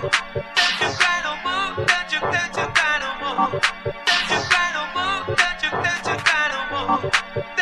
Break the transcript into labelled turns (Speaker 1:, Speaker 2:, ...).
Speaker 1: That you animal.